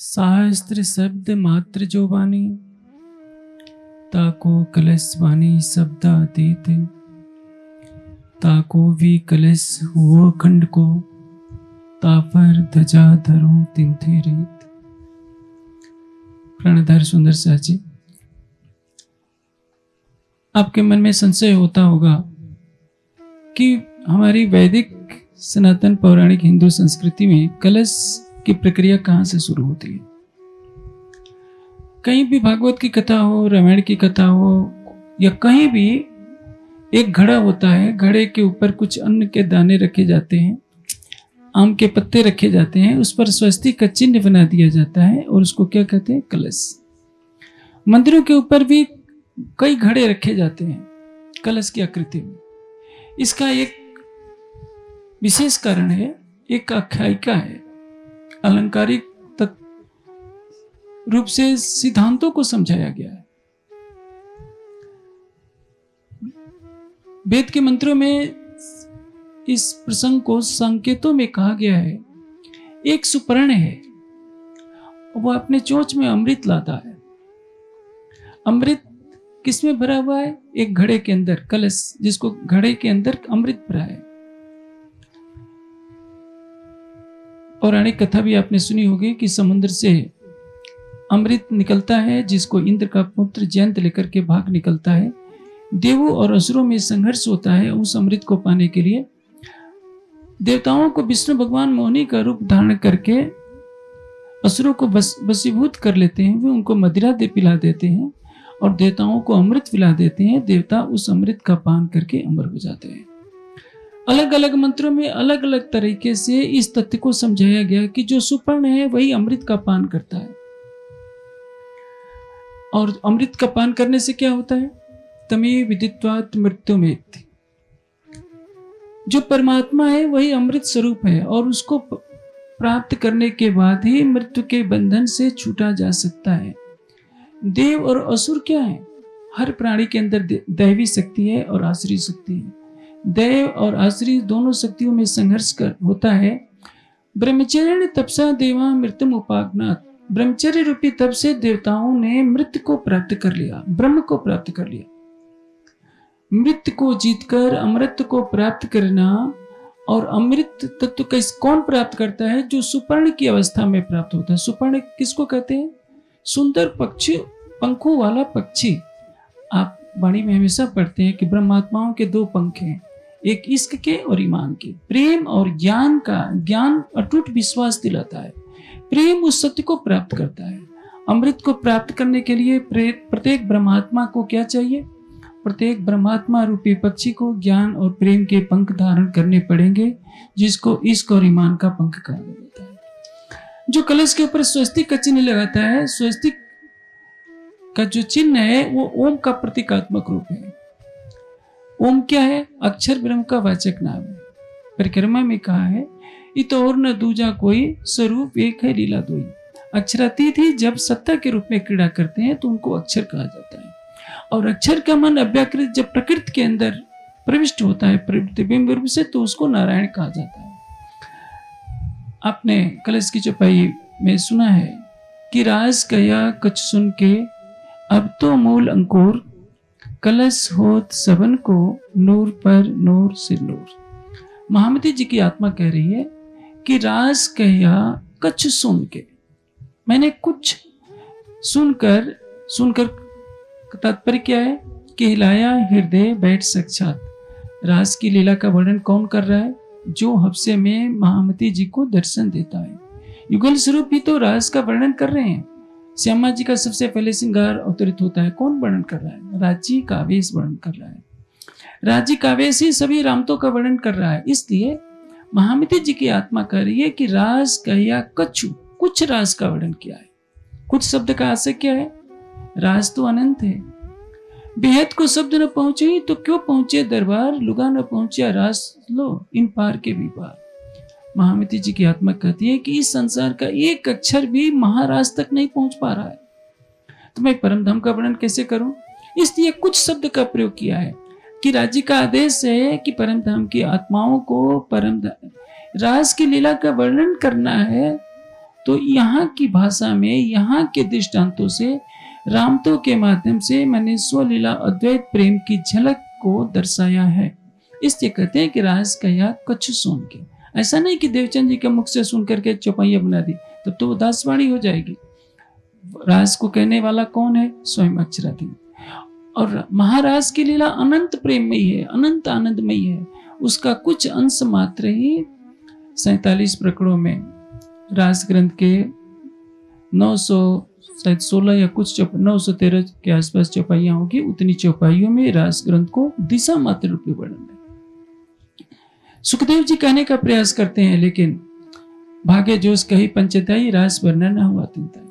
शास्त्र शब्द मात्र जो वाणी ताको कलश वाणी शब्द अतीत। ताको भी कलश हुआ खंड को, तापर ध्वजा धरो तिंथे रेत। प्रणधर सुंदर शाह जी, आपके मन में संशय होता होगा कि हमारी वैदिक सनातन पौराणिक हिंदू संस्कृति में कलश की प्रक्रिया कहाँ से शुरू होती है? कहीं भी भागवत की कथा हो, रामायण की कथा हो, या कहीं भी एक घड़ा होता है, घड़े के ऊपर कुछ अन्न के दाने रखे जाते हैं, आम के पत्ते रखे जाते हैं, उस पर स्वस्ति का चिन्ह बना दिया जाता है और उसको क्या कहते हैं? कलश। मंदिरों के ऊपर भी कई घड़े रखे जाते हैं, कलश की आकृति में। इसका एक विशेष कारण है, एक आख्यायिका है। अलंकारिक तक रूप से सिद्धांतों को समझाया गया है। वेद के मंत्रों में इस प्रसंग को संकेतों में कहा गया है। एक सुपर्ण है। वह अपने चोच में अमृत लाता है। अमृत किसमें भरा हुआ है? एक घड़े के अंदर, कलश, जिसको घड़े के अंदर अमृत भरा है। पौराणिक कथा भी आपने सुनी होगी कि समुद्र से अमृत निकलता है, जिसको इंद्र का पुत्र जयंत लेकर के भाग निकलता है। देवों और असुरों में संघर्ष होता है उस अमृत को पाने के लिए। देवताओं को विष्णु भगवान मोहनी का रूप धारण करके असुरों को बस, बसीभूत कर लेते हैं, वे उनको मदिरा दे, पिला देते हैं और देवताओं को अमृत पिला देते हैं। देवता उस अमृत का पान करके अमर हो जाते हैं। अलग अलग मंत्रों में अलग अलग तरीके से इस तथ्य को समझाया गया कि जो सुपर्ण है, वही अमृत का पान करता है। और अमृत का पान करने से क्या होता है? तमे विदित्वात मृत्यु में जो परमात्मा है, वही अमृत स्वरूप है और उसको प्राप्त करने के बाद ही मृत्यु के बंधन से छूटा जा सकता है। देव और असुर क्या है? हर प्राणी के अंदर दैवी शक्ति है और आश्री शक्ति है। देव और आश्री दोनों शक्तियों में संघर्ष कर होता है। ब्रह्मचर्य तपसा देवा मृत्यु उपागनाथ ब्रह्मचर्य रूपी तप से देवताओं ने मृत को प्राप्त कर लिया, ब्रह्म को प्राप्त कर लिया। मृत को जीतकर अमृत को प्राप्त करना और अमृत तत्व कैसे कौन प्राप्त करता है जो सुपर्ण की अवस्था में प्राप्त होता है? सुपर्ण किसको कहते हैं? सुंदर पक्षी, पंखों वाला पक्षी। आप वाणी में हमेशा पढ़ते हैं कि ब्रह्मात्माओं के दो पंख हैं। एक इश्क के और ईमान के। प्रेम और ज्ञान का, ज्ञान अटूट विश्वास दिलाता है। प्रेम उस सत्य को प्राप्त करता है। अमृत को प्राप्त करने के लिए प्रत्येक ब्रह्मात्मा को क्या चाहिए? प्रत्येक ब्रह्मात्मा रूपी पक्षी को ज्ञान और प्रेम के पंख धारण करने पड़ेंगे, जिसको इश्क और ईमान का पंख कहा जाता है। जो कलश के ऊपर स्वस्तिक का चिन्ह लगाता है, स्वस्तिक का जो चिन्ह है, वो ओम का प्रतीकात्मक रूप है। ओम क्या है? अक्षर ब्रह्म का वाचक नाम है। परिक्रमा में कहा है, इत और न दूजा कोई, स्वरूप एक है, लीला दोई अक्षरातीत ही जब सत्ता के रूप में क्रीड़ा करते हैं तो उनको अक्षर कहा जाता है। और अक्षर का मन अव्याकृत जब प्रकृति के अंदर प्रविष्ट होता है प्रतिबिंब रूप से तो उसको नारायण कहा जाता है। आपने कलश की चौपाई में सुना है कि राज कया कछ सुन के, अब तो मूल अंकुर कलश होत सबन को नूर पर नूर से नूर। महामती जी की आत्मा कह रही है कि राज कया कछ सुन के मैंने कुछ सुनकर सुनकर तात्पर्य क्या है? कि हिलाया हृदय बैठ साक्षात। रास की लीला का वर्णन कौन कर रहा है? जो हफ्से में महामती जी को दर्शन देता है। युगल स्वरूप भी तो रास का वर्णन कर रहे हैं। श्यामा जी का सबसे पहले श्रृंगार अवतरित होता है। कौन वर्णन कर रहा है? राज़ी कावेश वर्णन कर रहा है। राज़ी कावेश ही सभी रामतों का वर्णन कर रहा है। इसलिए महामिति जी की आत्मा कह रही है कि राज कहिया कछु, कुछ राज का वर्णन किया है। कुछ शब्द का आशय क्या है? राज तो अनंत है। बेहद को शब्द न पहुँचे तो क्यों पहुँचे दरबार? लुगा न पहुँचे रास लो, इन पार के भी पार। महामिति जी की आत्मा कहती है कि इस संसार का एक अक्षर भी महाराज तक नहीं पहुँच पा रहा है। तो मैं परम धाम का वर्णन कैसे करूँ? इसलिए कुछ शब्द का प्रयोग किया है कि राज्य का आदेश है कि परम धाम की आत्माओं को परम राज की लीला का वर्णन करना है। तो यहाँ की भाषा में, यहाँ के दृष्टांतों से, रामतो के माध्यम से मैंने स्वलीला अद्वैत प्रेम की झलक को दर्शाया है। इसलिए कहते हैं कि राज कया कुछ सुन के। ऐसा नहीं कि देवचंद जी के मुख से सुन करके चौपाइया बना दी, तब तो वो दासवाणी हो जाएगी। राज को कहने वाला कौन है? स्वयं अक्षराधीन। और महाराज की लीला अनंत प्रेम में ही, अनंत आनंद में ही। उसका कुछ अंश मात्र ही सैतालीस प्रकरणों में राज ग्रंथ के 900 शायद 16 या कुछ नौ सौ तेरह के आसपास चौपाइयाँ होगी, उतनी चौपाइयों में राज ग्रंथ को दिशा मात्र रूप में वर्णन है। सुखदेव जी कहने का प्रयास करते हैं, लेकिन भाग्य जोश कही पंचताई, रास वर्णन न हुआ तिंता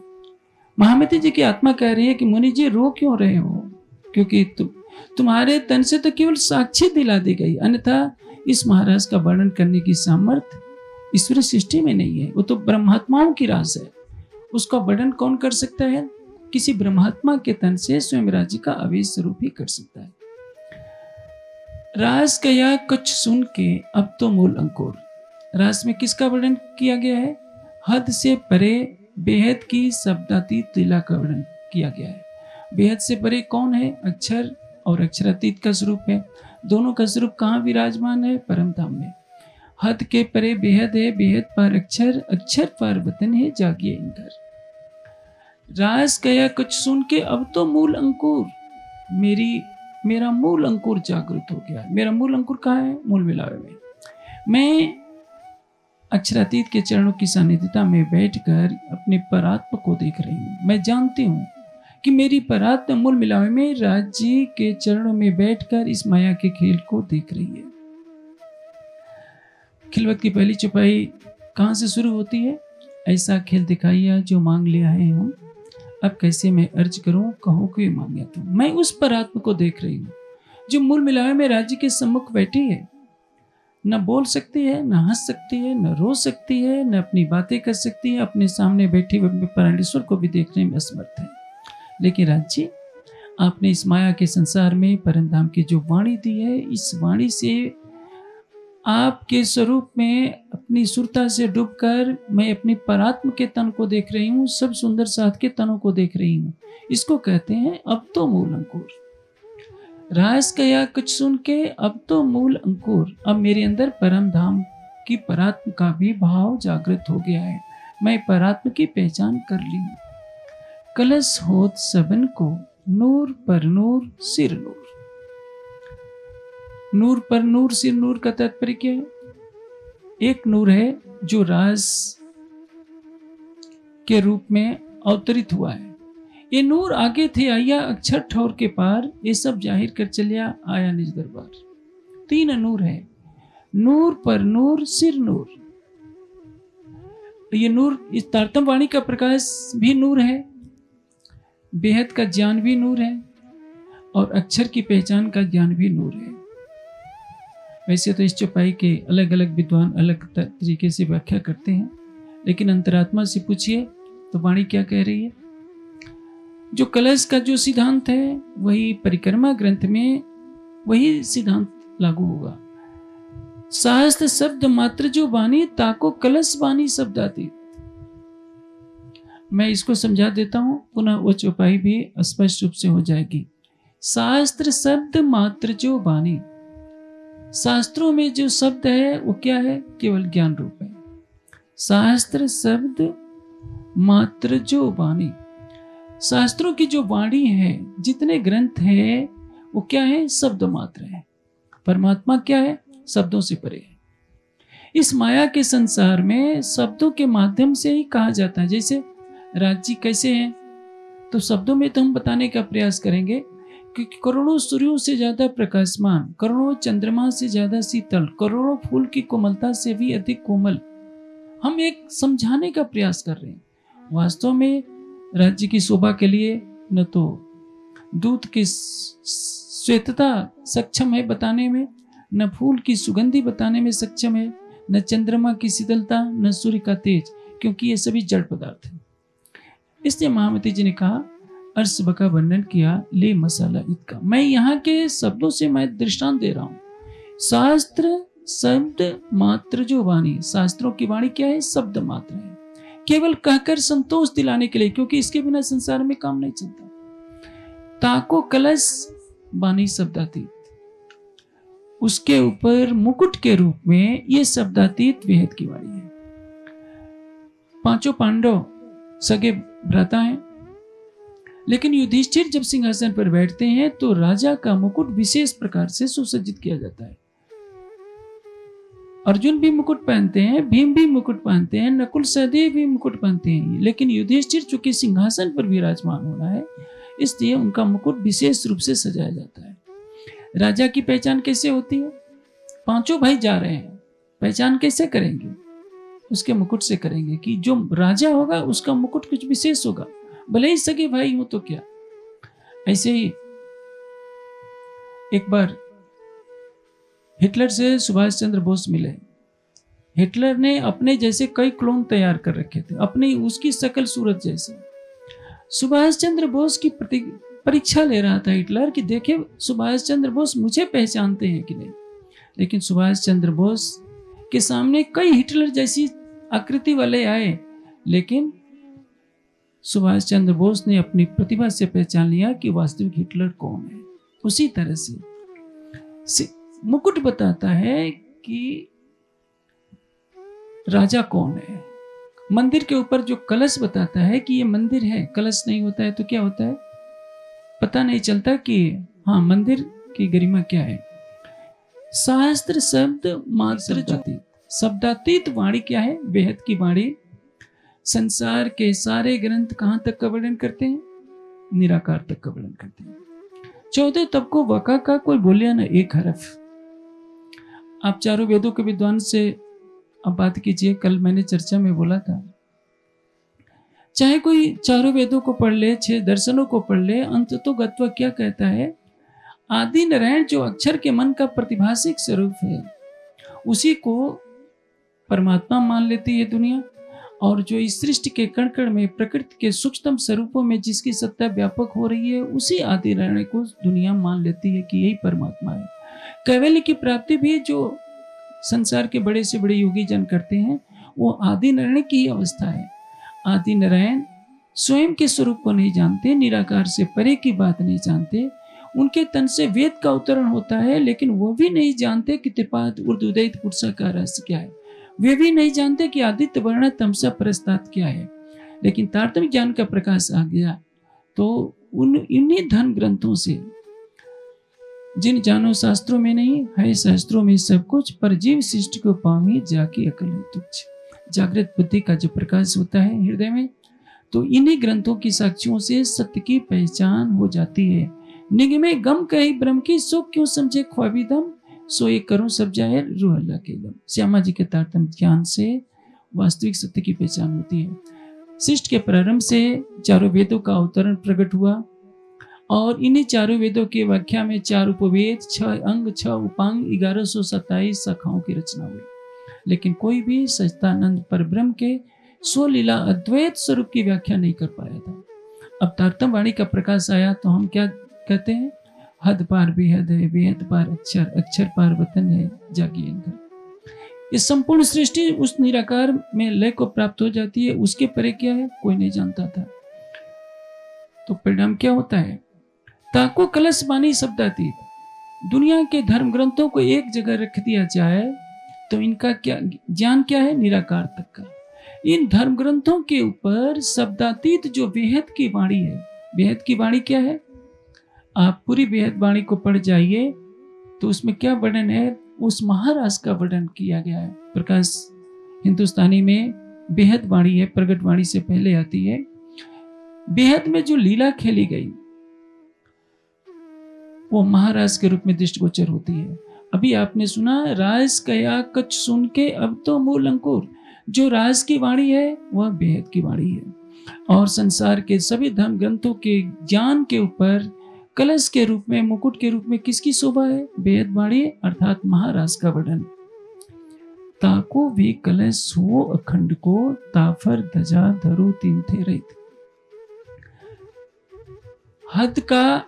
महामती जी की आत्मा कह रही है कि मुनि जी, रो क्यों रहे हो? क्योंकि तुम तुम्हारे तन से तो केवल साक्षी दिला दी गई, अन्यथा इस महाराज का वर्णन करने की सामर्थ्य ईश्वरी सृष्टि में नहीं है। वो तो ब्रह्मात्माओं की राज है। उसका वर्णन कौन कर सकता है? किसी ब्रह्मात्मा के तन से स्वयं राज्य का अवेश स्वरूप ही कर सकता है। रास कया कुछ सुन के, अब तो मूल अंकुर। रास में किसका वर्णन किया गया है? हद से परे बेहद की शब्दातीत तिला का वर्णन किया गया है। बेहद से परे कौन है? अक्षर और अक्षरातीत का स्वरूप है। दोनों का स्वरूप कहाँ विराजमान है? परम धाम में। हद के परे बेहद है, बेहद पर अक्षर अक्षर पर वतन है, जागिए इनकर रास गया कुछ सुन के, अब तो मूल अंकुर। मेरी मेरा मूल अंकुर जागृत हो गया मेरा मूल अंकुर कहाँ है? मूल मिलावे में। मैं अक्षरातीत के चरणों की सानिध्यता में बैठकर अपने परात्म को देख रही हूँ। मैं जानती हूँ कि मेरी परात्म मूल मिलावे में राज्य के चरणों में बैठकर इस माया के खेल को देख रही है। खिलवत की पहली चुपाई कहाँ से शुरू होती है? ऐसा खेल दिखाइया जो मांग लिया है। हम अब कैसे मैं अर्ज़ करूँ, कहो कि मांगे तो मैं उस परात्म को देख रही हूँ, जो मूल मिलावे में राज्य के सम्मुख बैठी है। न बोल सकती है, न हंस सकती है, न रो सकती है, न अपनी बातें कर सकती है, अपने सामने बैठी हुए परमेश्वर को भी देखने में असमर्थ है। लेकिन राज्य आपने इस माया के संसार में परमधाम की जो वाणी दी है, इस वाणी से आपके स्वरूप में अपनी सुरता से डूबकर मैं अपनी परात्म के तन को देख रही हूँ, सब सुंदर साथ के तनों को देख रही हूँ। इसको कहते हैं अब तो मूल अंकुर। रास कया कुछ सुन के अब तो मूल अंकुर। अब मेरे अंदर परम धाम की परात्म का भी भाव जागृत हो गया है। मैं परात्म की पहचान कर ली कलश होत सबन को नूर पर नूर, सिर नूर। नूर पर नूर सिर नूर का तात्पर्य क्या है? एक नूर है जो राज के रूप में अवतरित हुआ है। ये नूर आगे थे, आया अक्षर ठौर के पार, ये सब ज़ाहिर कर चलिया, आया निज दरबार। तीन नूर है। नूर पर नूर, सिर नूर। ये नूर, इस तारतम वाणी का प्रकाश भी नूर है, बेहद का ज्ञान भी नूर है, और अक्षर की पहचान का ज्ञान भी नूर है। वैसे तो इस चौपाई के अलग अलग विद्वान अलग तरीके से व्याख्या करते हैं। लेकिन अंतरात्मा से पूछिए तो वाणी क्या कह रही है? जो कलश का जो सिद्धांत है, वही परिक्रमा ग्रंथ में वही सिद्धांत लागू होगा। शास्त्र शब्द मात्र जो वाणी, ताको कलश वाणी शब्द आती मैं इसको समझा देता हूँ, पुनः वो चौपाई भी स्पष्ट रूप से हो जाएगी। शास्त्र शब्द मात्र जो बानी शास्त्रों में जो शब्द है, वो क्या है? केवल ज्ञान रूप है। शास्त्र शब्द मात्र जो वाणी। शास्त्रों की जो वाणी है, जितने ग्रंथ है, वो क्या है? शब्द मात्र है। परमात्मा क्या है? शब्दों से परे है। इस माया के संसार में शब्दों के माध्यम से ही कहा जाता है। जैसे राज्य कैसे हैं? तो शब्दों में तो हम बताने का प्रयास करेंगे। क्योंकि करोड़ों सूर्यों से ज़्यादा प्रकाशमान, करोड़ों चंद्रमा से ज़्यादा शीतल, करोड़ों फूल की कोमलता से भी अधिक कोमल। हम एक समझाने का प्रयास कर रहे हैं। वास्तव में राज्य की शोभा के लिए न तो दूध की श्वेतता सक्षम है बताने में, न फूल की सुगंधी बताने में सक्षम है, न चंद्रमा की शीतलता, न सूर्य का तेज, क्योंकि ये सभी जड़ पदार्थ हैं। इसलिए महामती जी ने कहा अर्श का वर्णन किया, ले मसाला ईद का मैं यहाँ के शब्दों से मैं दृष्टांत दे रहा हूँ। शास्त्र, शब्द मात्र जो वाणी, शास्त्रों की वाणी क्या है? शब्द मात्र है। केवल कहकर संतोष दिलाने के लिए, क्योंकि इसके बिना संसार में काम नहीं चलता। ताको कलश बानी शब्दातीत। उसके ऊपर मुकुट के रूप में ये शब्दातीत वेद की वाणी है। पाँचों पांडव सगे भ्राता हैं। लेकिन युधिष्ठिर जब सिंहासन पर बैठते हैं तो राजा का मुकुट विशेष प्रकार से सुसज्जित किया जाता है। अर्जुन भी मुकुट पहनते हैं, भीम भी मुकुट पहनते हैं, नकुल सहदेव भी मुकुट पहनते हैं। लेकिन युधिष्ठिर चूँकि सिंहासन पर विराजमान होना है, इसलिए उनका मुकुट विशेष रूप से सजाया जाता है। राजा की पहचान कैसे होती है? पाँचों भाई जा रहे हैं। पहचान कैसे करेंगे? उसके मुकुट से करेंगे कि जो राजा होगा, उसका मुकुट कुछ विशेष होगा। भले ही सगे भाई हो तो क्या? ऐसे ही एक बार हिटलर से सुभाष चंद्र बोस मिले। हिटलर ने अपने जैसे कई क्लोन तैयार कर रखे थे, अपनी उसकी सकल सूरत जैसे। सुभाष चंद्र बोस की परीक्षा ले रहा था हिटलर कि देखे, सुभाष चंद्र बोस मुझे पहचानते हैं कि नहीं? लेकिन सुभाष चंद्र बोस के सामने कई हिटलर जैसी आकृति वाले आए, लेकिन सुभाष चंद्र बोस ने अपनी प्रतिभा से पहचान लिया कि वास्तविक हिटलर कौन है। उसी तरह से, से मुकुट बताता है कि राजा कौन है। मंदिर के ऊपर जो कलश बताता है कि ये मंदिर है कलश नहीं होता है तो क्या होता है? पता नहीं चलता कि हाँ मंदिर की गरिमा क्या है। शास्त्र शब्द मात्र शब्दातीत। शब्दातीत वाणी क्या है? बेहद की वाणी संसार के सारे ग्रंथ कहाँ तक का वर्णन करते हैं? निराकार तक का वर्णन करते हैं। चौथे तब को वका का कोई बोलिया ना एक हरफ। आप चारों वेदों के विद्वान से अब बात कीजिए, कल मैंने चर्चा में बोला था। चाहे कोई चारों वेदों को पढ़ ले, छह दर्शनों को पढ़ ले, अंत तो गत्व क्या कहता है? आदि नारायण जो अक्षर के मन का प्रतिभाषिक स्वरूप है, उसी को परमात्मा मान लेती है दुनिया। और जो इस सृष्टि के कण कण में, प्रकृति के सूक्ष्म स्वरूपों में जिसकी सत्ता व्यापक हो रही है, उसी आदि नारायण को दुनिया मान लेती है कि यही परमात्मा है। कैवल्य की प्राप्ति भी जो संसार के बड़े से बड़े योगी जन करते हैं, वो आदि नारायण की ही अवस्था है। आदि नारायण स्वयं के स्वरूप को नहीं जानते, निराकार से परे की बात नहीं जानते। उनके तन से वेद का उतरण होता है, लेकिन वो भी नहीं जानते कि त्रिपाद उर्दुदैत पुरुषा का रहस्य क्या है। वे भी नहीं जानते कि आदित्य वर्ण तमसा प्रस्ताद क्या है। लेकिन तारतम ज्ञान का प्रकाश आ गया तो उन, इन्हीं धन ग्रंथों से, जिन जानो शास्त्रों में नहीं, है शास्त्रों में सब कुछ, पर जीव सृष्टि को पावी जाके अकल तुच्छ। जागृत बुद्धि का जो प्रकाश होता है हृदय में तो इन्हीं ग्रंथों की साक्षियों से सत्य की पहचान हो जाती है। निगमे गम कही ब्रह्म की, सुख क्यों समझे ख्वाबी दम? सो एक करो सब जाए, रूह अल्लाह के दम। श्यामा जी के तारतम ज्ञान से, वास्तविक सत्य की पहचान होती है। शिष्ट के प्रारंभ से चारों वेदों का अवतरण प्रकट हुआ और इन्हीं चारों वेदों की व्याख्या में चार उपवेद, छह अंग, छह उपांग, ग्यारह सौ सत्ताईस शाखाओं की रचना हुई। लेकिन कोई भी सचतानंद पर ब्रह्म के स्वलीला अद्वैत स्वरूप की व्याख्या नहीं कर पाया था। अब तारतम वाणी का प्रकाश आया तो हम क्या कहते हैं? हद पार बेहद है बेहद पार अक्षर अक्षर पार वतन है जागिए ये संपूर्ण सृष्टि उस निराकार में लय को प्राप्त हो जाती है, उसके परे क्या है, कोई नहीं जानता था। तो परिणाम क्या होता है? ताको कलश बानी शब्दातीत। दुनिया के धर्म ग्रंथों को एक जगह रख दिया जाए तो इनका क्या, ज्ञान क्या है? निराकार तक का। इन धर्म ग्रंथों के ऊपर शब्दातीत जो बेहद की वाणी है, बेहद की वाणी क्या है? आप पूरी बेहद वाणी को पढ़ जाइए तो उसमें क्या वर्णन है? उस महाराज का वर्णन किया गया है। प्रकाश, हिंदुस्तानी में बेहद वाणी है प्रगट वाणी से पहले आती है। बेहद में जो लीला खेली गई, वो महाराज के रूप में दृष्टिगोचर होती है। अभी आपने सुना, राज कया कच सुन के, अब तो मूल अंकुर। जो राज की वाणी है, वह बेहद की वाणी है। और संसार के सभी धर्म ग्रंथों के ज्ञान के ऊपर कलश के रूप में, मुकुट के रूप में किसकी शोभा है? बेहद बाड़ी अर्थात महाराज का वर्णन। ताको भी कलश हो अखंड को, ताफर धजा धरो तीन थे रहित। हद का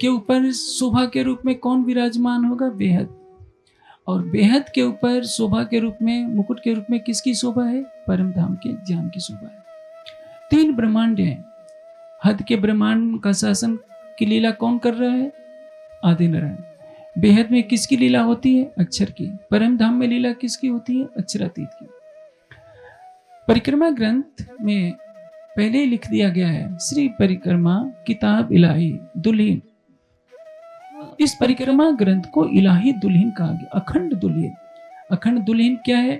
के ऊपर शोभा के रूप में कौन विराजमान होगा? बेहद। और बेहद के ऊपर शोभा के रूप में, मुकुट के रूप में किसकी शोभा है? परम धाम के, ज्ञान की शोभा है। तीन ब्रह्मांड हैं। हद के ब्रह्मांड का शासन की लीला कौन कर रहा है? आदि नारायण बेहद में किसकी लीला होती है? अक्षर की। परम धाम में लीला किसकी होती है? अक्षरातीत की। परिक्रमा ग्रंथ में पहले लिख दिया गया है, श्री परिक्रमा किताब इलाही दुल्हीन। इस परिक्रमा ग्रंथ को इलाही दुल्हीन कहा गया, अखंड दुल्हीन। अखंड दुल्हीन क्या है?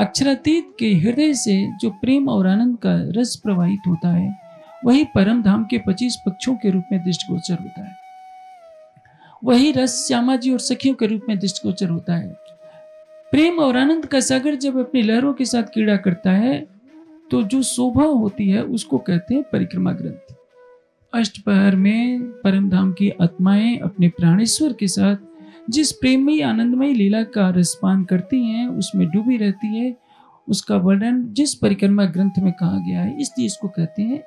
अक्षरातीत के हृदय से जो प्रेम और आनंद का रस प्रवाहित होता है वही परम धाम के पच्चीस पक्षों के रूप में दृष्टिगोचर होता है। वही रस श्यामा जी और सखियों के रूप में दृष्टिगोचर होता है। प्रेम और आनंद का सागर जब अपनी लहरों के साथ क्रीड़ा करता है तो जो शोभा होती है, उसको कहते हैं परिक्रमा ग्रंथ। अष्टपहर में परम धाम की आत्माएँ अपने प्राणेश्वर के साथ जिस प्रेममयी, आनंदमय लीला का रसपान करती हैं, उसमें डूबी रहती है, उसका वर्णन जिस परिक्रमा ग्रंथ में कहा गया है, इसलिए इसको कहते हैं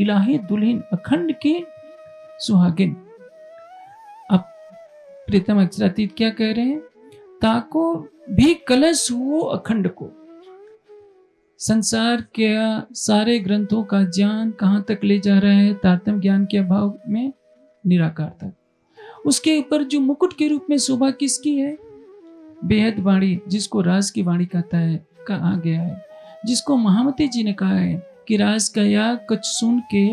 इलाही दुल्हन अखंड के सुहागिन। अब प्रीतम अक्षरातीत क्या कह रहे हैं? ताको भी कलश हो अखंड को। संसार के सारे ग्रंथों का ज्ञान कहाँ तक ले जा रहा है? तारतम ज्ञान के अभाव में निराकार तक उसके ऊपर जो मुकुट के रूप में शोभा किसकी है? बेहद वाणी, जिसको राज की वाणी कहता है, कहा गया है। जिसको महामती जी ने कहा है कि राज का या कुछ सुन के,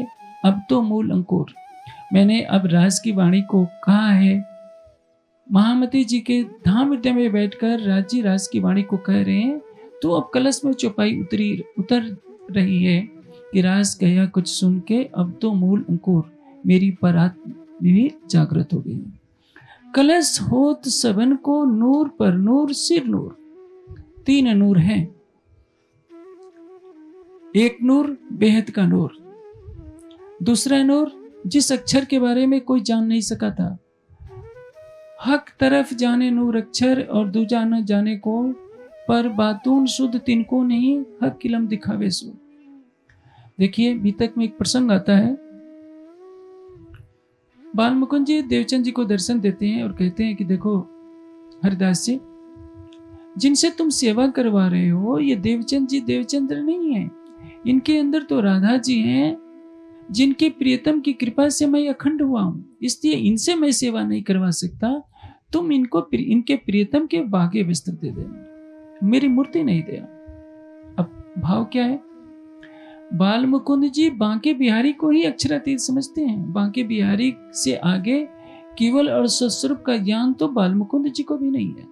अब तो मूल अंकुर। मैंने अब राज की वाणी को कहा है। महामती जी के धाम विद्या में बैठकर राज़ी राज की वाणी को कह रहे हैं तो अब कलश में चौपाई उतरी, उतर रही है कि राज कया कुछ सुन के, अब तो मूल अंकुर, मेरी परात भी जागृत हो गई। कलश होत सबन को नूर पर नूर, सिर नूर। तीन नूर हैं। एक नूर बेहद का नूर। दूसरा नूर जिस अक्षर के बारे में कोई जान नहीं सका था। हक तरफ़ जाने नूर अक्षर और दूजा न जाने को पर बातून शुद्ध तिनको नहीं हक किलम दिखावे सो। देखिए, बीतक में एक प्रसंग आता है। बाल मुकुंद जी देवचंद जी को दर्शन देते हैं और कहते हैं कि देखो, हरिदास जी, जिनसे तुम सेवा करवा रहे हो, ये देवचंद जी देवचंद्र नहीं है। इनके अंदर तो राधा जी हैं, जिनके प्रियतम की कृपा से मैं अखंड हुआ हूँ, इसलिए इनसे मैं सेवा नहीं करवा सकता। तुम इनको इनके प्रियतम के बागे विस्तर दे देना, मेरी मूर्ति नहीं देना अब भाव क्या है? बाल मुकुंद जी बांके बिहारी को ही अक्षरातीत समझते हैं। बांके बिहारी से आगे केवल और सस्वरूप का ज्ञान तो बाल मुकुंद जी को भी नहीं है।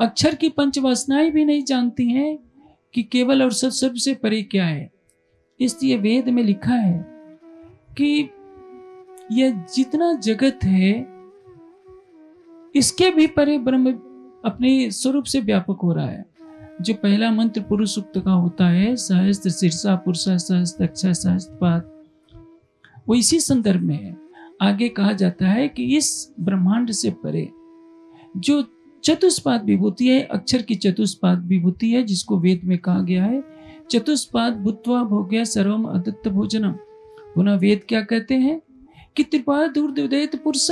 अक्षर की पंचवासनाएँ भी नहीं जानती हैं कि केवल और सत्स्वरूप से परे क्या है? इसलिए वेद में लिखा है कि यह जितना जगत है, इसके भी परे ब्रह्म अपने स्वरूप से व्यापक हो रहा है। जो पहला मंत्र पुरुष सुक्त का होता है, सहस्त्र शीर्षा, पुरुषा, सहस्त्र अक्षर सहस्त्रपात वो इसी संदर्भ में है। आगे कहा जाता है कि इस ब्रह्मांड से परे जो चतुष्पाद विभूति है, अक्षर की चतुष्पाद विभूति है, जिसको वेद में कहा गया है। चतुष्पाद भूतवा भोग्य सर्वम अदत्त भोजनम। पुनः वेद क्या कहते हैं? कि त्रिपाद दूर पुरुष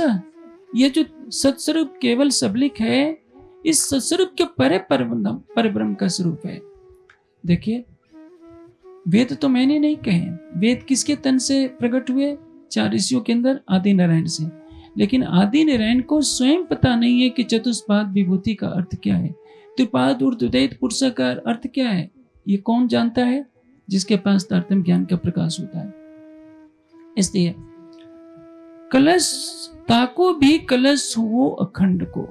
यह जो सत्स्वरूप केवल सबलिक है, इस स्वरूप के परे पर ब्रह्म का स्वरूप है। देखिए, वेद तो मैंने नहीं कहे। वेद किसके तन से प्रकट हुए? चार ऋषियों के अंदर, आदि नारायण से। लेकिन आदि नारायण को स्वयं पता नहीं है कि चतुष्पाद विभूति का अर्थ क्या है। त्रिपाद उर्दुदैत पुरुष का अर्थ क्या है, ये कौन जानता है? जिसके पास तारतम ज्ञान का प्रकाश होता है। इसलिए कलश, ताको भी कलश हो अखंड को।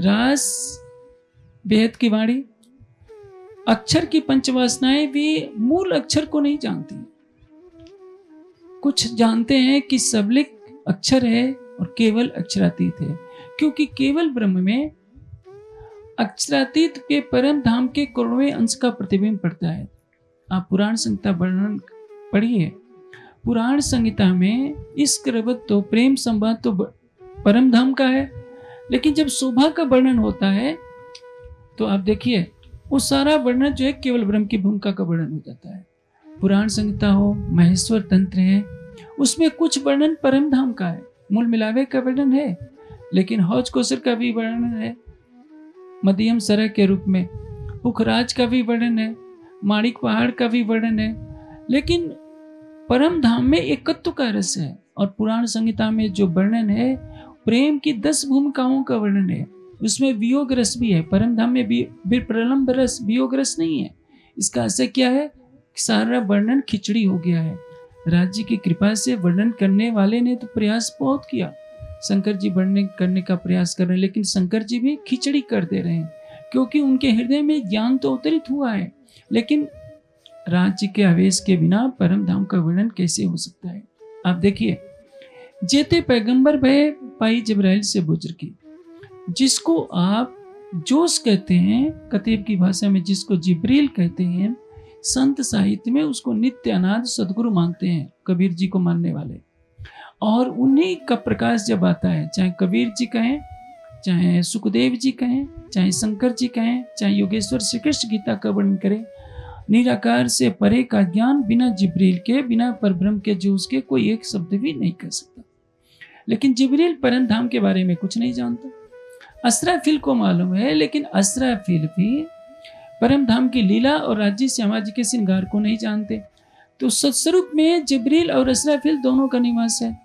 रास, बेहद की वाणी, अक्षर की पंचवासनाएँ भी मूल अक्षर को नहीं जानती। कुछ जानते हैं कि सबलिक अक्षर है और केवल अक्षरातीत है। क्योंकि केवल ब्रह्म में अक्षरातीत के परम धाम के करोड़वें अंश का प्रतिबिंब पड़ता है। आप पुराण संहिता वर्णन पढ़िए। पुराण संहिता में इस तो प्रेम संवाद तो परम धाम का है। लेकिन जब शोभा का वर्णन होता है तो आप देखिए, वो सारा वर्णन जो है केवल ब्रह्म की भूमिका का वर्णन हो जाता है। पुराण संहिता हो, महेश्वर तंत्र है उसमें कुछ वर्णन परम धाम का है। मूल मिलावे का वर्णन है, लेकिन हौज कोसर का भी वर्णन है। मध्यम सरह के रूप में पुखराज का भी वर्णन है, माणिक पहाड़ का भी वर्णन है, लेकिन परम धाम में एकत्व का रस है और पुराण संहिता में जो वर्णन है, प्रेम की दस भूमिकाओं का वर्णन है। उसमें वियोग रस भी है, परम धाम में भी प्रलम्ब रस, वियोग रस नहीं है। इसका असर क्या है? सारा वर्णन खिचड़ी हो गया है। राज्य की कृपा से वर्णन करने वाले ने तो प्रयास बहुत किया। शंकर जी वर्णन करने का प्रयास कर रहे हैं, लेकिन शंकर जी भी खिचड़ी कर दे रहे हैं, क्योंकि उनके हृदय में ज्ञान तो अवतरित हुआ है। लेकिन राज्य के आवेश के बिना परम धाम का वर्णन कैसे हो सकता है? आप देखिए, जेते पैगंबर भय पाई जबराइल से बुज़ुर्ग की। जिसको आप जोश कहते हैं, कतीब की भाषा में जिसको जिब्रील कहते हैं संत साहित्य में उसको नित्य अनाज सदगुरु मानते हैं, कबीर जी को मानने वाले। और उन्हीं का प्रकाश जब आता है, चाहे कबीर जी कहें, चाहे सुखदेव जी कहें, चाहे शंकर जी कहें, चाहे योगेश्वर श्री कृष्ण गीता का वर्णन करें, निराकार से परे का ज्ञान बिना जिब्रील के, बिना परब्रह्म के, जो उसके कोई एक शब्द भी नहीं कर सकता। लेकिन जिब्रील परम धाम के बारे में कुछ नहीं जानता। असराफिल को मालूम है, लेकिन असराफिल भी परम धाम की लीला और राज्य श्यामा जी के श्रृंगार को नहीं जानते। तो सत्स्वरूप में जिब्रील और असराफिल दोनों का निवास है।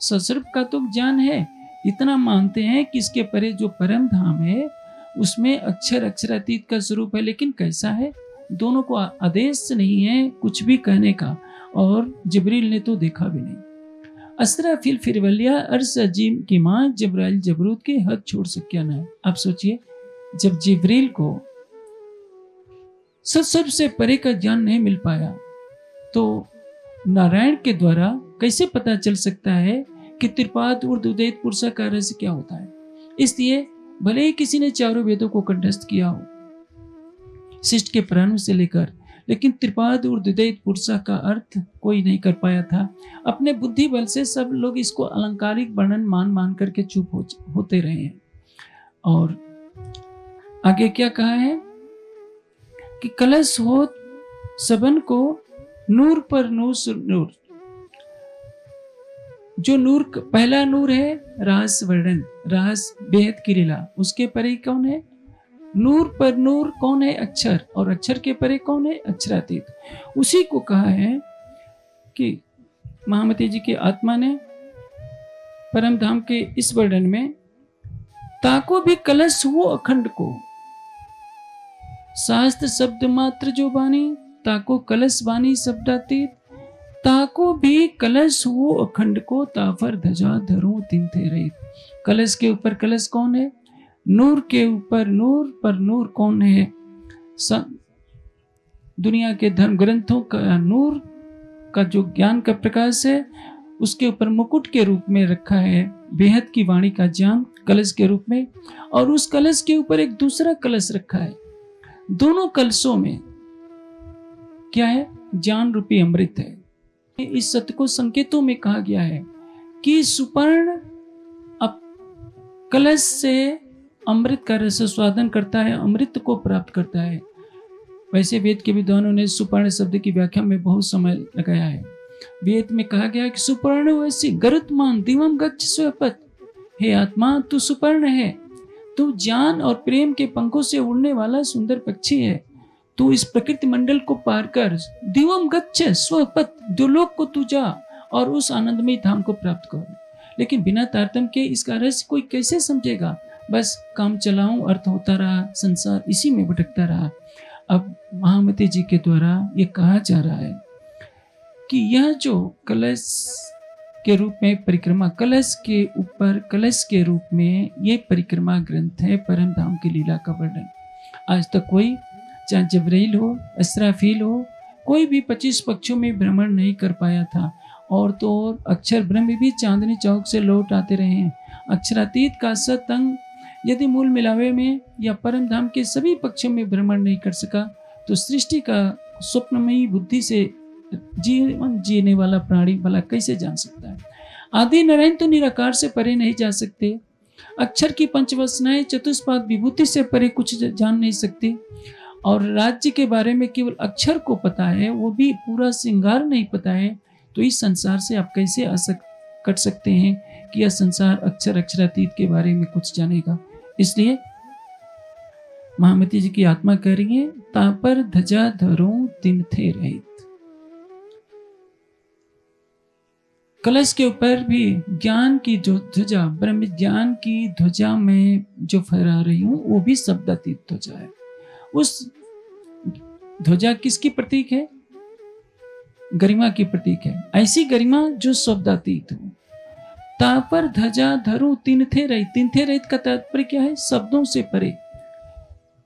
सत्स्वरूप का तो ज्ञान है, इतना मानते हैं कि इसके परे जो परम धाम है, उसमें अक्षर अक्षरातीत का स्वरूप है, लेकिन कैसा है? दोनों को आदेश नहीं है कुछ भी कहने का, और जबरील ने तो देखा भी नहीं। असरा फिल फिर अर्स अजीम की माँ जबराइल जबरूद के हद छोड़ सकिया न आप सोचिए, जब जबरील को सत्सर्व से परे का ज्ञान नहीं मिल पाया। तो नारायण के द्वारा कैसे पता चल सकता है कि त्रिपाद उदयत पुरुषा कार्य से क्या होता है? इसलिए भले ही किसी ने चारों वेदों को कंठस्थ किया हो शिष्ट के प्राणों से लेकर लेकिन त्रिपाद और द्विदैत पुरुषा का अर्थ कोई नहीं कर पाया था। अपने बुद्धि बल से सब लोग इसको अलंकारिक वर्णन मान मान करके चुप हो, होते रहे हैं। और आगे क्या कहा है? कि कलश हो सबन को नूर पर नूर नूर। जो नूर पहला नूर है, रास वर्णन, रास बेहद की लीला। उसके परे कौन है? नूर पर नूर कौन है? अक्षर। और अक्षर के परे कौन है? अक्षरातीत। उसी को कहा है कि महामती जी की आत्मा ने परम धाम के इस वर्णन में, ताको भी कलश हो अखंड को। शास्त्र शब्द मात्र जो बानी, ताको कलश बानी शब्दातीत ताको भी कलश हो अखंड को ताफर ध्वजा धरू तीन थे रही कलश के ऊपर कलश कौन है? नूर के ऊपर नूर, पर नूर कौन है? दुनिया के धर्म ग्रंथों का नूर का जो ज्ञान का प्रकाश है, उसके ऊपर मुकुट के रूप में रखा है। बेहद की वाणी का ज्ञान कलश के रूप में, और उस कलश के ऊपर एक दूसरा कलश रखा है। दोनों कलशों में क्या है? ज्ञान रूपी अमृत है। इस सत्य को संकेतों में कहा गया है कि सुपर्ण कलश से अमृत का रस स्वादन करता है, अमृत को प्राप्त करता है। वैसे वेद के विद्वानों ने सुपर्ण शब्द की व्याख्या में बहुत समय लगाया है। वेद में कहा गया है कि सुपर्ण वैसी गरुतमान दिवम गच्छ स्वपत। हे आत्मा, तू सुपर्ण है। तू ज्ञान और प्रेम के पंखों से उड़ने वाला सुंदर पक्षी है। तू इस प्रकृति मंडल को पार कर दिवम गच्छ स्वपत दुलोक को तू जा और उस आनंदमय धाम को प्राप्त कर। लेकिन बिना तारतम के इसका रहस्य कोई कैसे समझेगा? बस काम चलाऊं, अर्थ होता रहा, संसार इसी में भटकता रहा। अब महामती जी के द्वारा ये कहा जा रहा है कि यह जो कलश के रूप में परिक्रमा कलश के ऊपर, कलश के रूप में ये परिक्रमा ग्रंथ है परम धाम की लीला का वर्णन। आज तक कोई, चाहे जबरील हो असराफील हो, कोई भी पच्चीस पक्षों में भ्रमण नहीं कर पाया था। और तो और अक्षर ब्रह्म भी चांदनी चौक से लौट आते रहे हैं। अक्षरातीत का सतंग यदि मूल मिलावे में या परम धाम के सभी पक्षों में भ्रमण नहीं कर सका तो सृष्टि का स्वप्नमयी बुद्धि से जीवन जीने वाला प्राणी भला कैसे जान सकता है? आदि नारायण तो निराकार से परे नहीं जा सकते। अक्षर की पंचवसनाएँ चतुष्पाद विभूति से परे कुछ जान नहीं सकते। और राज्य के बारे में केवल अक्षर को पता है, वो भी पूरा श्रृंगार नहीं पता है। तो इस संसार से आप कैसे आ सक, कर सकते हैं कि यह संसार अक्षर अक्षरातीत के बारे में कुछ जानेगा? इसलिए महामती जी की आत्मा कह रही है तापर धजा धरो तिन थे रहित कलश के ऊपर भी ज्ञान की जो ध्वजा, ब्रह्म ज्ञान की ध्वजा में जो फहरा रही हूँ, वो भी शब्दातीत ध्वजा है। उस ध्वजा किसकी प्रतीक है? गरिमा की प्रतीक है। ऐसी गरिमा जो शब्दातीत हो। तापर ध्वजा धरो तीन थे रही। तीन थे रहित का तात्पर्य क्या है? शब्दों से परे।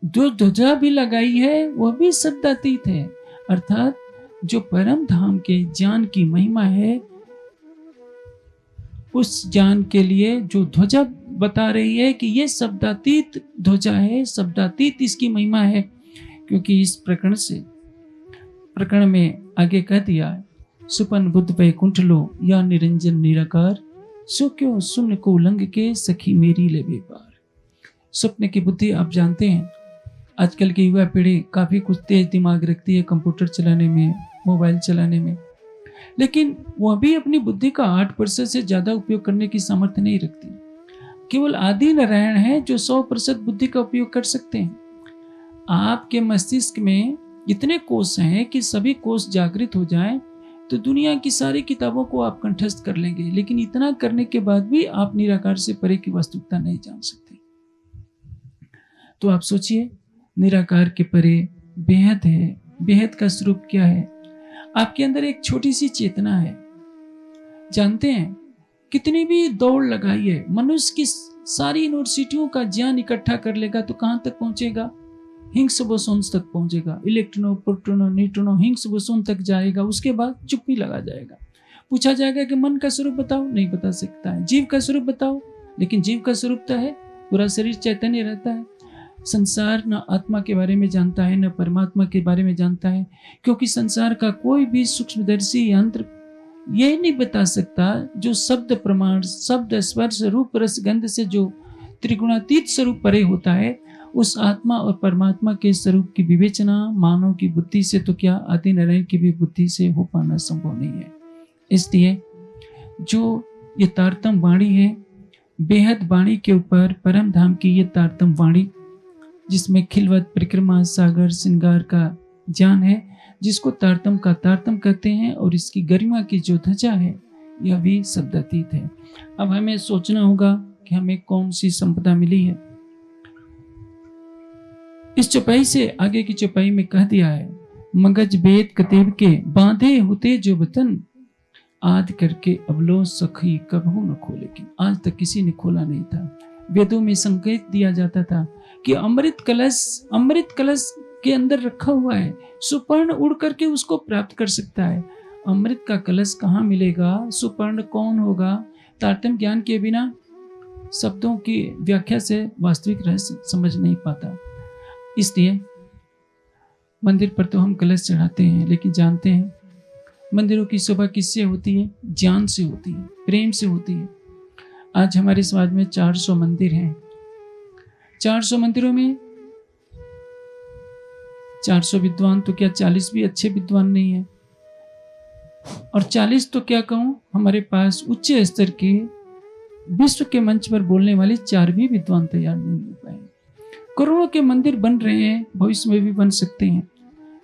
जो ध्वजा भी लगाई है, वह भी शब्दातीत है। अर्थात जो परम धाम के ज्ञान की महिमा है उस ज्ञान के लिए जो ध्वजा बता रही है कि ये शब्दातीत ध्वजा है, शब्दातीत इसकी महिमा है, क्योंकि इस प्रकरण से, प्रकरण में आगे कह दिया सुपन बुद्ध पे कुंठ लो या निरंजन निराकार, सो क्यों सुन को लंग के सखी मेरी ले बेपार स्वप्न की बुद्धि आप जानते हैं, आजकल की युवा पीढ़ी काफ़ी कुछ तेज दिमाग रखती है, कंप्यूटर चलाने में, मोबाइल चलाने में लेकिन वह भी अपनी बुद्धि का आठ प्रतिशत से ज़्यादा उपयोग करने की सामर्थ्य नहीं रखती। केवल आदि नारायण है जो सौ प्रतिशत बुद्धि का उपयोग कर सकते हैं। आपके मस्तिष्क में इतने कोष हैं कि सभी कोष जागृत हो जाएँ तो दुनिया की सारी किताबों को आप कंठस्थ कर लेंगे, लेकिन इतना करने के बाद भी आप निराकार से परे की वास्तविकता नहीं जान सकते। तो आप सोचिए, निराकार के परे बेहद है, बेहद का स्वरूप क्या है? आपके अंदर एक छोटी सी चेतना है। जानते हैं, कितनी भी दौड़ लगाई है, मनुष्य की सारी यूनिवर्सिटियों का ज्ञान इकट्ठा कर लेगा तो कहाँ तक पहुंचेगा? हिंग्स बोसोन तक पहुंचेगा। इलेक्ट्रॉनो, प्रोटोनो, न्यूट्रॉनो, हिंग्स बोसोन तक जाएगा, उसके बाद चुप्पी लगा जाएगा। पूछा जाएगा कि मन का स्वरूप बताओ, नहीं बता सकता है। जीव का स्वरूप बताओ, लेकिन जीव का स्वरूप तो है, पूरा शरीर चैतन्य रहता है। संसार न आत्मा के बारे में जानता है, न परमात्मा के बारे में जानता है, क्योंकि संसार का कोई भी सूक्ष्मदर्शी यंत्र ये नहीं बता सकता जो शब्द प्रमाण, शब्द स्पर्श, रूप, रस, गंध से जो त्रिगुणातीत स्वरूप परे होता है, उस आत्मा और परमात्मा के स्वरूप की विवेचना, मानव की बुद्धि से तो क्या आदि नारायण की भी बुद्धि से हो पाना संभव नहीं है। इसलिए जो ये तारतम वाणी है, बेहद वाणी के ऊपर परम धाम की ये तारतम वाणी जिसमें खिलवत, परिक्रमा, सागर श्रृंगार का ज्ञान है, जिसको तारतम का तारतम कहते हैं और इसकी गरिमा की जो ध्वजा है, यह भी शब्दातीत है। अब हमें सोचना होगा कि हमें कौन सी संपदा मिली है। इस चौपाई से आगे की चौपाई में कह दिया है, मगज बेद कतेब के, बांधे होते जो बतन आद करके अवलो सखी कबहू न खोले आज तक किसी ने खोला नहीं था। वेदों में संकेत दिया जाता था कि अमृत कलश अमृत कलश के अंदर रखा हुआ है। सुपर्ण उड़ करके उसको प्राप्त कर सकता है। अमृत का कलश कहाँ मिलेगा? सुपर्ण कौन होगा? तारतम ज्ञान के बिना शब्दों की व्याख्या से वास्तविक रहस्य समझ नहीं पाता। इसलिए मंदिर पर तो हम कलश चढ़ाते हैं, लेकिन जानते हैं, मंदिरों की शोभा किससे होती है? ज्ञान से होती है, प्रेम से होती है। आज हमारे समाज में 400 मंदिर हैं। 400 मंदिरों में? 400 विद्वान तो क्या 40 भी अच्छे विद्वान नहीं है? और 40 तो क्या कहूँ? हमारे पास उच्च स्तर के विश्व के मंच पर बोलने वाले चार भी विद्वान तैयार नहीं हो पाए करोड़ों के मंदिर बन रहे हैं, भविष्य में भी बन सकते हैं।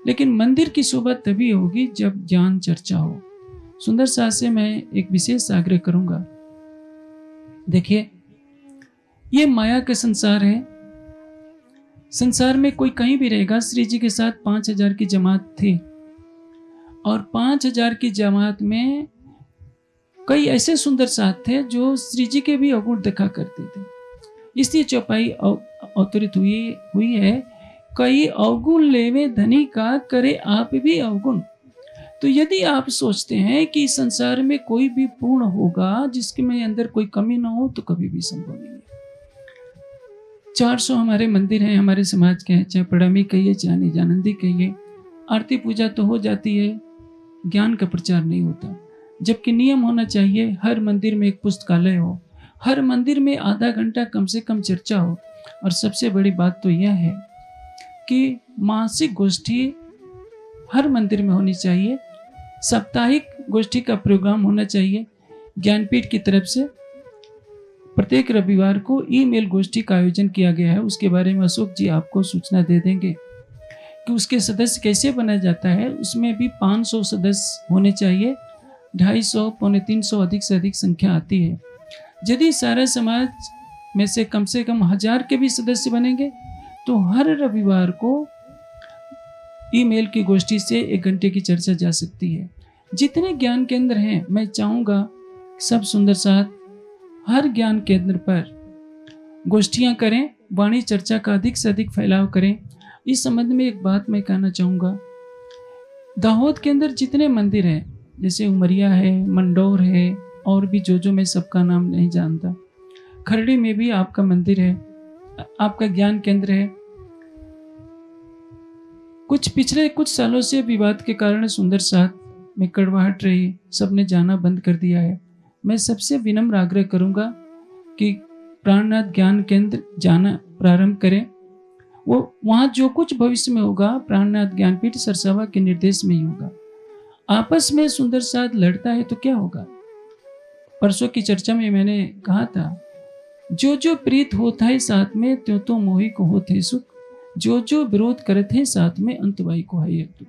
लेकिन मंदिर की शोभा तभी होगी जब ज्ञान चर्चा हो। सुंदर शाह से मैं एक विशेष आग्रह करूँगा। देखिए ये माया का संसार है। संसार में कोई कहीं भी रहेगा, श्री जी के साथ पाँच हज़ार की जमात थी। और पाँच हज़ार की जमात में कई ऐसे सुंदर साथ थे जो श्री जी के भी अवगुण देखा करते थे। इसलिए चौपाई अवतरित हुई हुई है, कई अवगुण लेवे धनी का, करे आप भी अवगुण। तो यदि आप सोचते हैं कि संसार में कोई भी पूर्ण होगा, जिसके में अंदर कोई कमी ना हो तो कभी भी संभव नहीं है। चार सौ हमारे मंदिर हैं, हमारे समाज के हैं, चाहे पड़ामी कहिए, चाहे निजानंदी कहिए। आरती पूजा तो हो जाती है, ज्ञान का प्रचार नहीं होता। जबकि नियम होना चाहिए, हर मंदिर में एक पुस्तकालय हो। हर मंदिर में आधा घंटा कम से कम चर्चा हो। और सबसे बड़ी बात तो यह है कि मासिक गोष्ठी हर मंदिर में होनी चाहिए। साप्ताहिक गोष्ठी का प्रोग्राम होना चाहिए, ज्ञानपीठ की तरफ़ से। प्रत्येक रविवार को ईमेल गोष्ठी का आयोजन किया गया है। उसके बारे में अशोक जी आपको सूचना दे देंगे कि उसके सदस्य कैसे बनाया जाता है। उसमें भी 500 सदस्य होने चाहिए। 250 पौने तीन सौ अधिक से अधिक संख्या आती है। यदि सारा समाज में से कम से कम हज़ार के भी सदस्य बनेंगे तो हर रविवार को ईमेल की गोष्ठी से एक घंटे की चर्चा जा सकती है। जितने ज्ञान केंद्र हैं, मैं चाहूँगा सब सुंदर साथ हर ज्ञान केंद्र पर गोष्ठियाँ करें, वाणी चर्चा का अधिक से अधिक फैलाव करें। इस संबंध में एक बात मैं कहना चाहूँगा। दाहोद के अंदर जितने मंदिर हैं, जैसे उमरिया है, मंडोर है, और भी जो जो मैं सबका नाम नहीं जानता, खरड़ी में भी आपका मंदिर है, आपका ज्ञान केंद्र है। कुछ पिछले कुछ सालों से विवाद के कारण सुंदर साथ में कड़वाहट रही, सबने जाना बंद कर दिया है। मैं सबसे विनम्र आग्रह करूँगा कि प्राणनाथ ज्ञान केंद्र जाना प्रारंभ करें। वो वहाँ जो कुछ भविष्य में होगा, प्राणनाथ ज्ञानपीठ सरसावा के निर्देश में ही होगा। आपस में सुंदर साथ लड़ता है तो क्या होगा? परसों की चर्चा में मैंने कहा था जो जो प्रीत होता है साथ में त्यों तो मोही को होते सुख। जो जो विरोध करते हैं साथ में, अंतवाई को है दुख।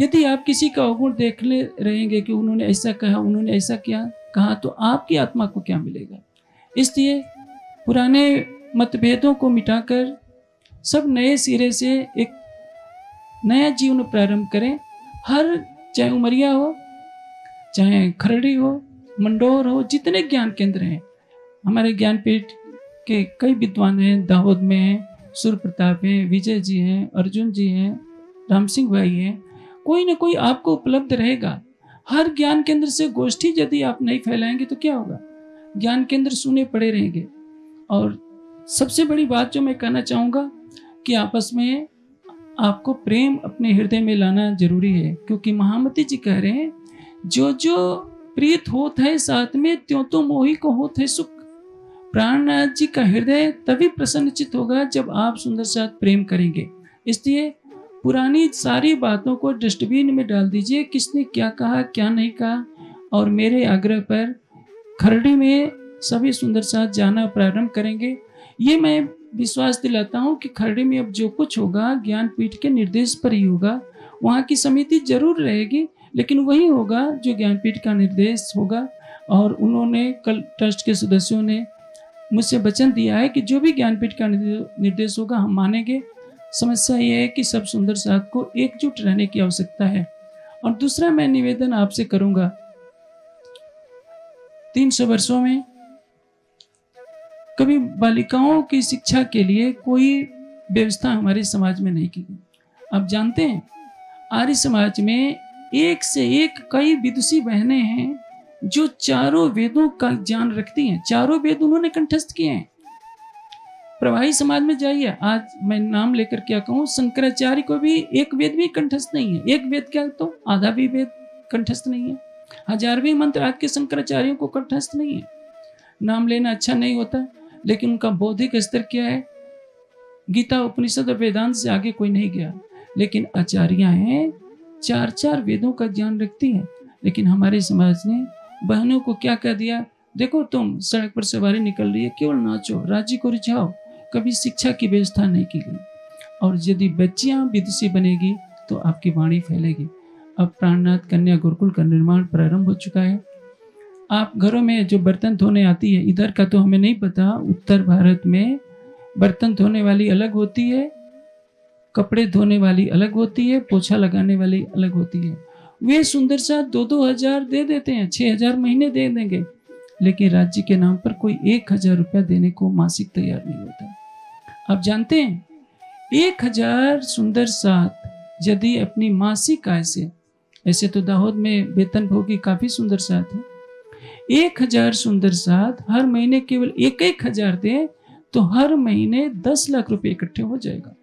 यदि आप किसी का अवगुण देख ले रहेंगे कि उन्होंने ऐसा कहा, उन्होंने ऐसा किया कहा तो आपकी आत्मा को क्या मिलेगा? इसलिए पुराने मतभेदों को मिटाकर सब नए सिरे से एक नया जीवन प्रारंभ करें। हर चाहे उमरिया हो, चाहे खरड़ी हो, मंडोर हो, जितने ज्ञान केंद्र हैं। हमारे ज्ञानपीठ के कई विद्वान हैं दाहोद में हैं सूर्य प्रताप हैं, विजय जी हैं, अर्जुन जी हैं, राम सिंह भाई हैं। कोई ना कोई आपको उपलब्ध रहेगा। हर ज्ञान केंद्र से गोष्ठी यदि आप नहीं फैलाएँगे तो क्या होगा? ज्ञान केंद्र सुने पड़े रहेंगे। और सबसे बड़ी बात जो मैं कहना चाहूँगा कि आपस में आपको प्रेम अपने हृदय में लाना ज़रूरी है, क्योंकि महामती जी कह रहे हैं जो जो प्रीत होत है साथ में त्यों तो मोही को होत है सुख। प्राणनाथ जी का हृदय तभी प्रसन्नचित होगा जब आप सुंदर साथ प्रेम करेंगे। इसलिए पुरानी सारी बातों को डस्टबिन में डाल दीजिए, किसने क्या कहा, क्या नहीं कहा। और मेरे आग्रह पर खरड़ी में सभी सुंदर साथ जाना प्रारंभ करेंगे। ये मैं विश्वास दिलाता हूँ कि खरड़ी में अब जो कुछ होगा ज्ञानपीठ के निर्देश पर ही होगा। वहाँ की समिति ज़रूर रहेगी, लेकिन वही होगा जो ज्ञानपीठ का निर्देश होगा। और उन्होंने, कल ट्रस्ट के सदस्यों ने मुझसे वचन दिया है कि जो भी ज्ञानपीठ का निर्देश होगा हम मानेंगे। समस्या ये है कि सब सुंदर साथ को एकजुट रहने की आवश्यकता है। और दूसरा मैं निवेदन आपसे करूँगा, तीन सौ वर्षों में कभी बालिकाओं की शिक्षा के लिए कोई व्यवस्था हमारे समाज में नहीं की गई। आप जानते हैं, आर्य समाज में एक से एक कई विदुषी बहनें हैं जो चारों वेदों का ज्ञान रखती हैं। चारों वेद उन्होंने कंठस्थ किए हैं। प्रवाही समाज में जाइए। आज मैं नाम लेकर क्या कहूँ? शंकराचार्य को भी एक वेद भी कंठस्थ नहीं है। एक वेद क्या तो? आधा भी वेद कंठस्थ नहीं है। हजारवीं मंत्र आज के शंकराचार्यों को कंठस्थ नहीं है। नाम लेना अच्छा नहीं होता, लेकिन उनका बौद्धिक स्तर क्या है? गीता, उपनिषद और वेदांत से आगे कोई नहीं गया। लेकिन आचार्य हैं चार चार वेदों का ज्ञान रखती हैं। लेकिन हमारे समाज ने बहनों को क्या कह दिया? देखो तुम, सड़क पर सवारी निकल रही है, केवल नाचो राज्य को रिझाओ। कभी शिक्षा की व्यवस्था नहीं की गई। और यदि बच्चियाँ विदुषी बनेगी तो आपकी वाणी फैलेगी। अब प्राणनाथ कन्या गुरुकुल का निर्माण प्रारंभ हो चुका है। आप घरों में जो बर्तन धोने आती है, इधर का तो हमें नहीं पता। उत्तर भारत में बर्तन धोने वाली अलग होती है, कपड़े धोने वाली अलग होती है, पोछा लगाने वाली अलग होती है। वे सुंदर सा दो दो हज़ार दे देते हैं, छह हज़ार महीने दे देंगे। लेकिन राज्य के नाम पर कोई एक हज़ार रुपया देने को मासिक तैयार नहीं होता। आप जानते हैं? एक हज़ार सुंदर साथ यदि अपनी मासिक आय से ऐसे तो दाहोद में वेतन भोगी काफ़ी सुंदर साथ है। एक हज़ार सुंदर साथ हर महीने केवल एक एक हज़ार दे तो हर महीने दस लाख रुपए इकट्ठे हो जाएगा।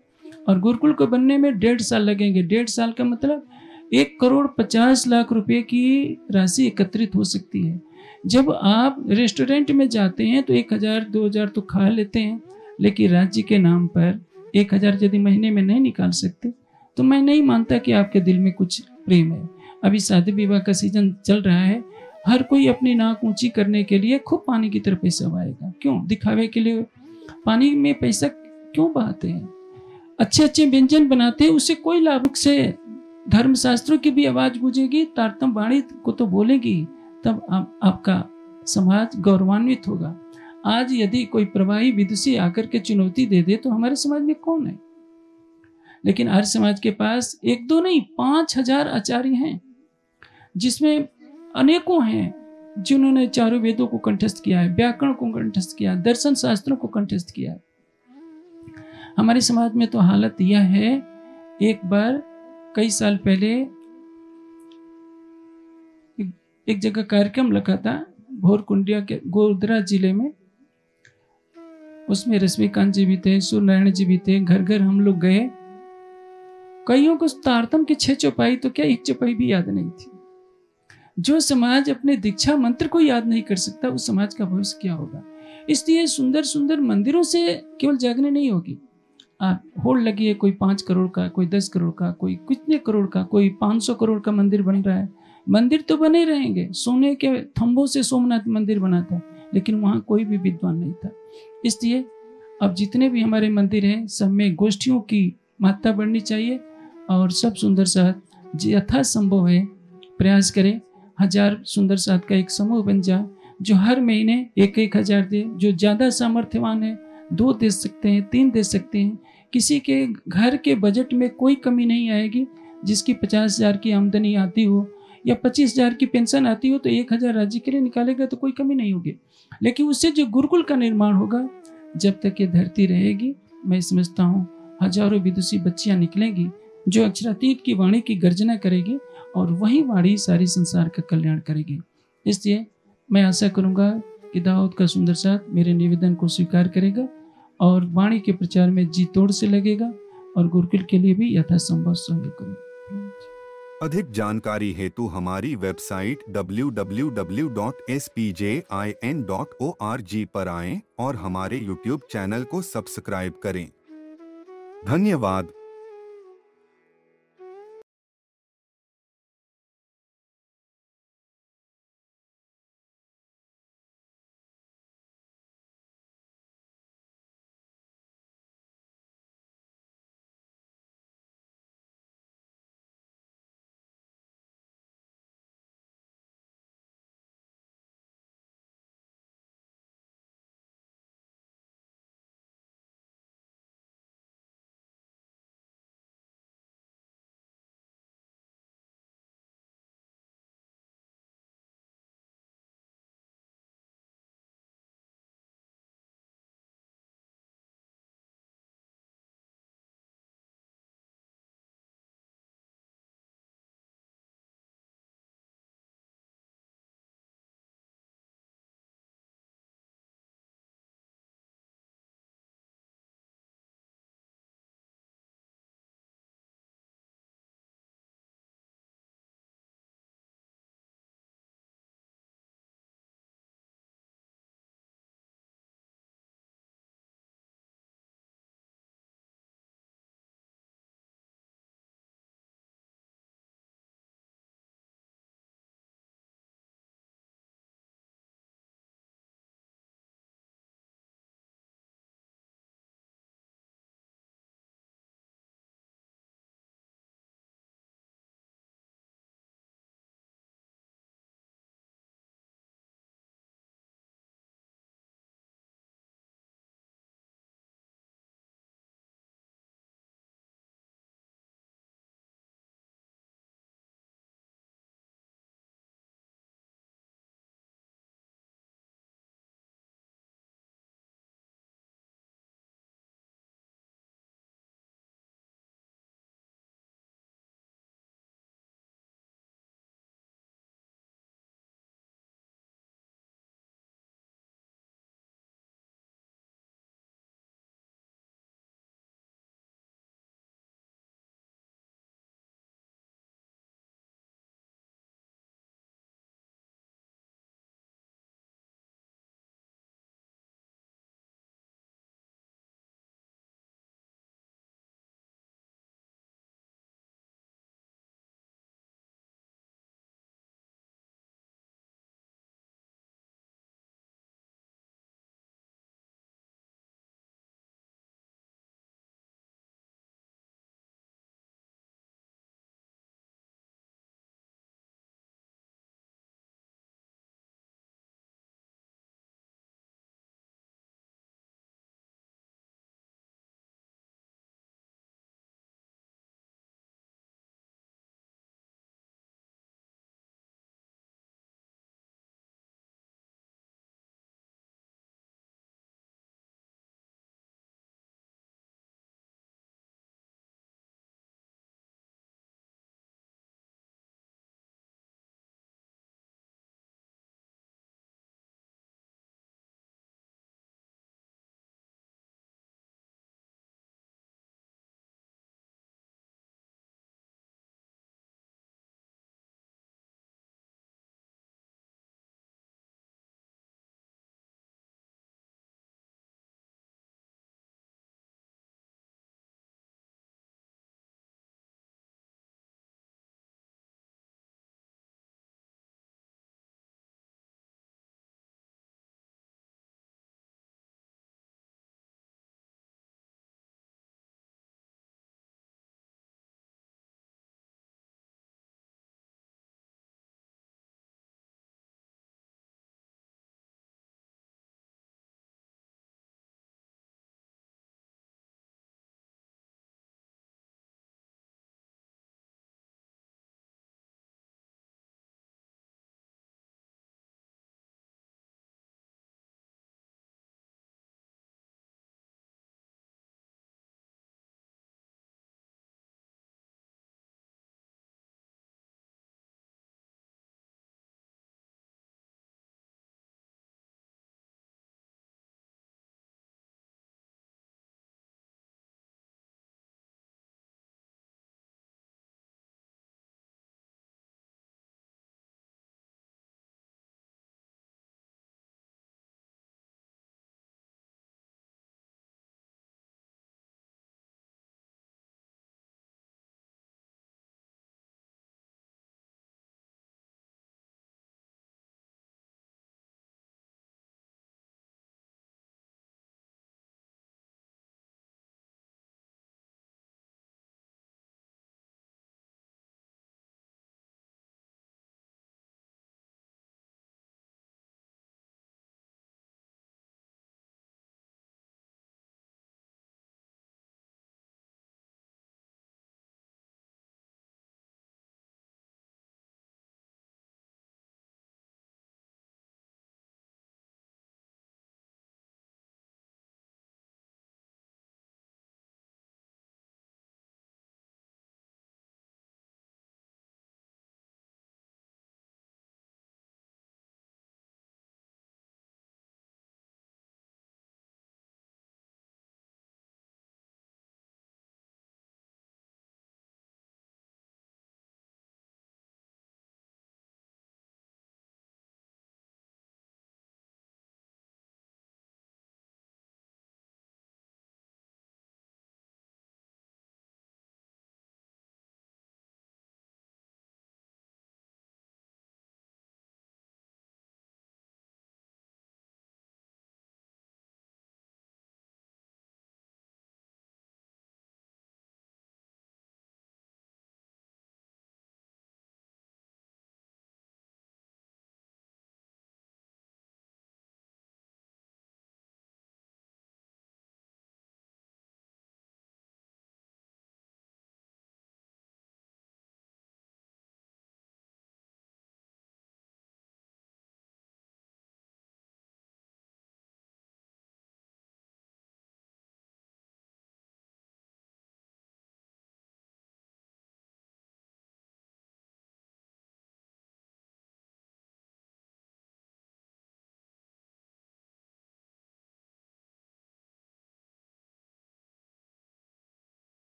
और गुरुकुल को बनने में डेढ़ साल लगेंगे। डेढ़ साल का मतलब एक करोड़ पचास लाख रुपए की राशि एकत्रित हो सकती है। जब आप रेस्टोरेंट में जाते हैं तो एक हज़ार, दो हज़ार तो खा लेते हैं। लेकिन राज्य के नाम पर एक हज़ार यदि महीने में नहीं निकाल सकते तो मैं नहीं मानता कि आपके दिल में कुछ प्रेम है। अभी शादी विवाह का सीज़न चल रहा है। हर कोई अपनी नाक ऊँची करने के लिए खूब पानी की तरफ़ पैसा बहाएगा क्यों? दिखावे के लिए पानी में पैसा क्यों बहाते हैं? अच्छे अच्छे व्यंजन बनाते हैं उससे कोई लाभ से धर्मशास्त्रों की भी आवाज़ गूंजेगी तारतम वाणी को तो बोलेगी तब आप, आपका समाज गौरवान्वित होगा। आज यदि कोई प्रवाही विदुषी आकर के चुनौती दे दे तो हमारे समाज में कौन है? लेकिन आर्य समाज के पास एक दो नहीं, पाँच हज़ार आचार्य हैं, जिसमें अनेकों हैं, जिन्होंने चारों वेदों को कंठस्थ किया है, व्याकरण को कंठस्थ किया दर्शन शास्त्रों को कंठस्थ किया है। हमारे समाज में तो हालत यह है, एक बार, कई साल पहले, एक जगह कार्यक्रम लगा था, भोरकुंडिया के गोदरा ज़िले में। उसमें रश्मिकांत जी भी थे सूर्यनारायण जी भी थे घर घर हम लोग गए। कईयों को तारतम की छह चौपाई तो क्या एक चौपाई भी याद नहीं थी। जो समाज अपने दीक्षा मंत्र को याद नहीं कर सकता, उस समाज का भविष्य क्या होगा? इसलिए सुंदर सुंदर मंदिरों से केवल जागने नहीं होगी। होड़ लगी है, कोई पाँच करोड़ का, कोई दस करोड़ का, कोई कितने करोड़ का, कोई पाँच सौ करोड़ का मंदिर बन रहा है। मंदिर तो बने रहेंगे, सोने के थंबों से सोमनाथ मंदिर बना था। लेकिन वहाँ कोई भी विद्वान नहीं था। इसलिए अब जितने भी हमारे मंदिर हैं, सब में गोष्ठियों की महत्ता बढ़नी चाहिए और सब सुंदर साथ यथा संभव है, प्रयास करें। हज़ार सुंदर साथ का एक समूह बन जाए जो हर महीने एक एक हज़ार दे, जो ज़्यादा सामर्थ्यवान है, दो दे सकते हैं, तीन दे सकते हैं। किसी के घर के बजट में कोई कमी नहीं आएगी, जिसकी पचास हज़ार की आमदनी आती हो या पच्चीस हज़ार की पेंशन आती हो तो एक हज़ार राज्य के लिए निकालेगा तो कोई कमी नहीं होगी। लेकिन उससे जो गुरुकुल का निर्माण होगा, जब तक ये धरती रहेगी, मैं समझता हूँ हज़ारों विदुषी बच्चियाँ निकलेंगी, जो अक्षरातीत की वाणी की गर्जना करेगी और वही वाणी सारी संसार का कल्याण करेगी। इसलिए मैं आशा करूँगा कि दाऊद का सुंदर साथ मेरे निवेदन को स्वीकार करेगा और वाणी के प्रचार में जी तोड़ से लगेगा और गुरुकुल के लिए भी यथासंभव सहयोग करेगा। अधिक जानकारी हेतु हमारी वेबसाइट www.spjin.org पर आएँ और हमारे YouTube चैनल को सब्सक्राइब करें। धन्यवाद।